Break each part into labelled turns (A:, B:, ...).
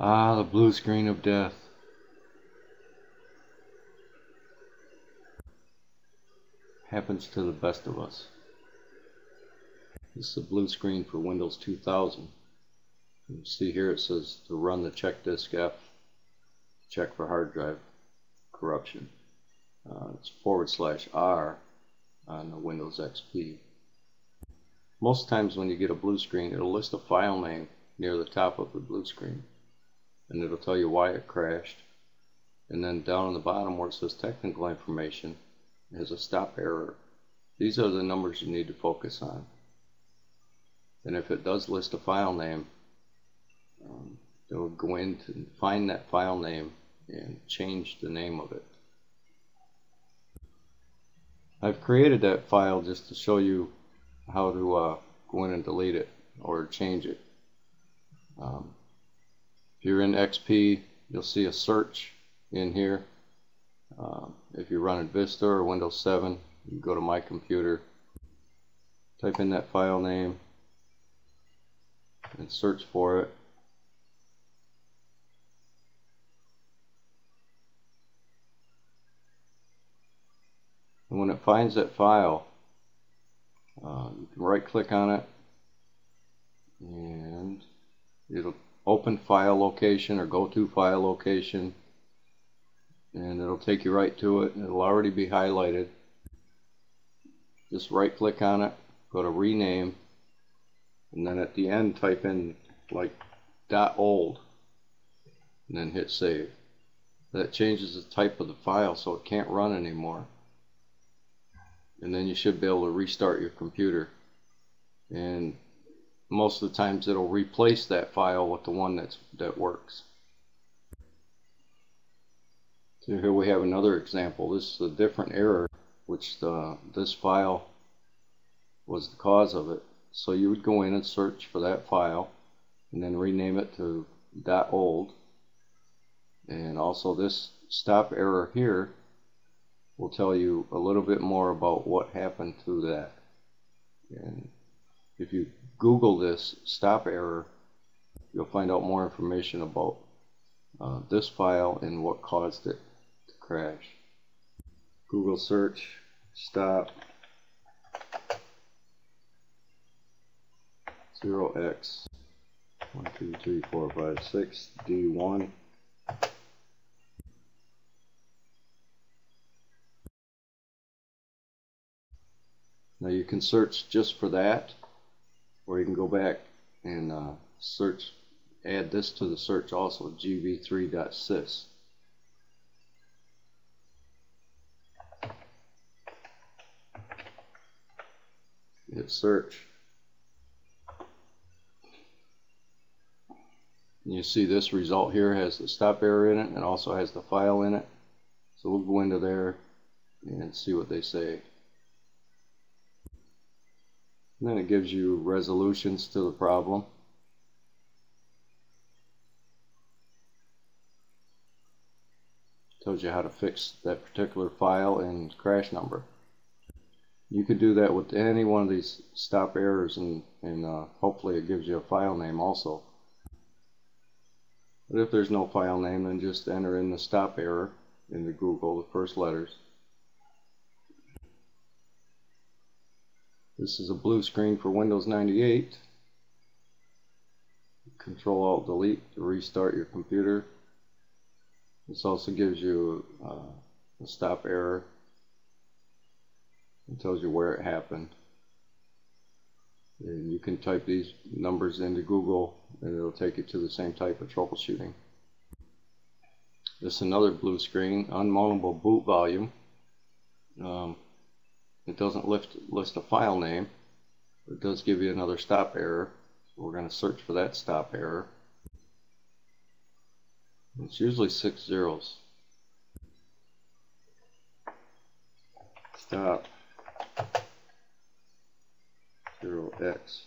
A: Ah, the blue screen of death. Happens to the best of us. This is the blue screen for Windows 2000. You see here it says to run the check disk F, check for hard drive corruption. Uh, it's forward slash R on the Windows XP. Most times when you get a blue screen, it'll list a file name near the top of the blue screen. And it'll tell you why it crashed. And then down on the bottom where it says technical information, has a stop error. These are the numbers you need to focus on. And if it does list a file name, um, it'll go in to find that file name and change the name of it. I've created that file just to show you how to uh, go in and delete it or change it. Um, if you're in XP, you'll see a search in here. Uh, if you're running Vista or Windows 7, you go to My Computer, type in that file name, and search for it. And when it finds that file, uh, you can right click on it and it'll open file location or go to file location and it'll take you right to it and it'll already be highlighted. Just right click on it go to rename and then at the end type in like dot old and then hit save. That changes the type of the file so it can't run anymore. And then you should be able to restart your computer. And most of the times it'll replace that file with the one that's that works. So here we have another example. This is a different error which the, this file was the cause of it. So you would go in and search for that file and then rename it to .old. And also this stop error here will tell you a little bit more about what happened to that. And if you Google this stop error, you'll find out more information about uh, this file and what caused it to crash. Google search stop 0x 1, 2, 3, 4, 5, 6 D1 Now you can search just for that, or you can go back and uh, search, add this to the search also, gv3.sys. Hit search. You see this result here has the stop error in it and also has the file in it. So we'll go into there and see what they say. And then it gives you resolutions to the problem. Tells you how to fix that particular file and crash number. You could do that with any one of these stop errors and, and uh, hopefully it gives you a file name also. But if there's no file name then just enter in the stop error into Google, the first letters. This is a blue screen for Windows 98. Control Alt Delete to restart your computer. This also gives you uh, a stop error. It tells you where it happened. And you can type these numbers into Google and it'll take you to the same type of troubleshooting. This is another blue screen, unmountable boot volume. Um, it doesn't lift, list a file name. It does give you another stop error. So we're going to search for that stop error. It's usually six zeros. Stop 0x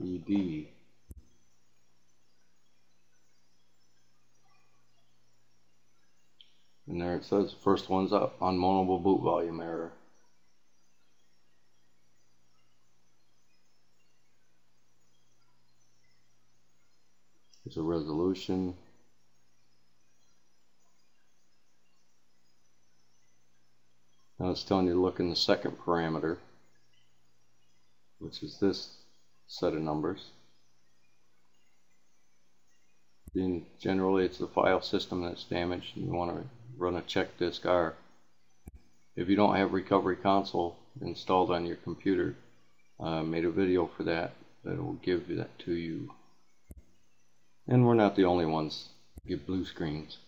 A: ed And there it says first one's up, unmountable boot volume error. There's a resolution. Now it's telling you to look in the second parameter, which is this set of numbers. Then generally it's the file system that's damaged and you want to run a check disk R. If you don't have Recovery Console installed on your computer, I uh, made a video for that that will give that to you. And we're not the only ones get blue screens.